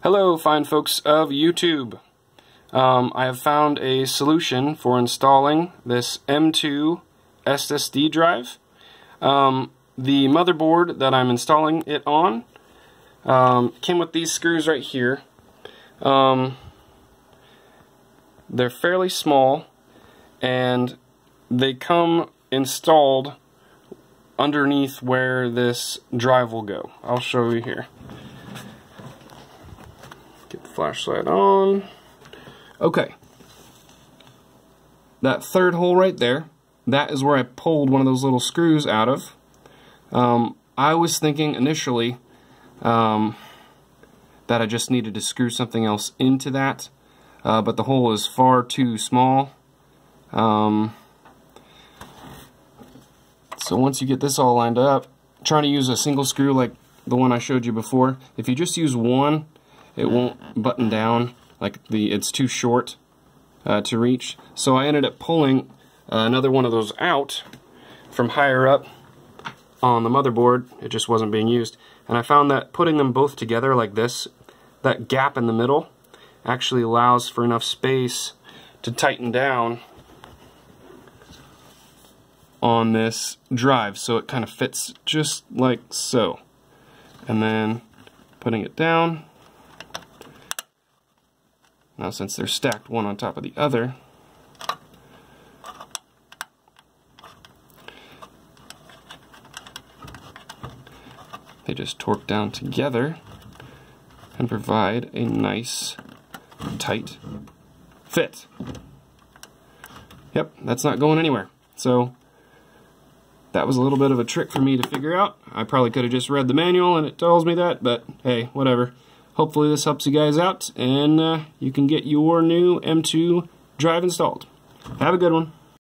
Hello, fine folks of YouTube. Um, I have found a solution for installing this M2 SSD drive. Um, the motherboard that I'm installing it on um, came with these screws right here. Um, they're fairly small and they come installed underneath where this drive will go. I'll show you here. Flashlight on. Okay. That third hole right there, that is where I pulled one of those little screws out of. Um, I was thinking initially um, that I just needed to screw something else into that, uh, but the hole is far too small. Um, so once you get this all lined up, trying to use a single screw like the one I showed you before. If you just use one, it won't button down like the it's too short uh, to reach. So I ended up pulling uh, another one of those out from higher up on the motherboard. It just wasn't being used. And I found that putting them both together like this that gap in the middle actually allows for enough space to tighten down on this drive. So it kind of fits just like so. And then putting it down now since they're stacked one on top of the other, they just torque down together and provide a nice tight fit. Yep, that's not going anywhere. So that was a little bit of a trick for me to figure out. I probably could have just read the manual and it tells me that, but hey, whatever. Hopefully this helps you guys out and uh, you can get your new M2 drive installed. Have a good one.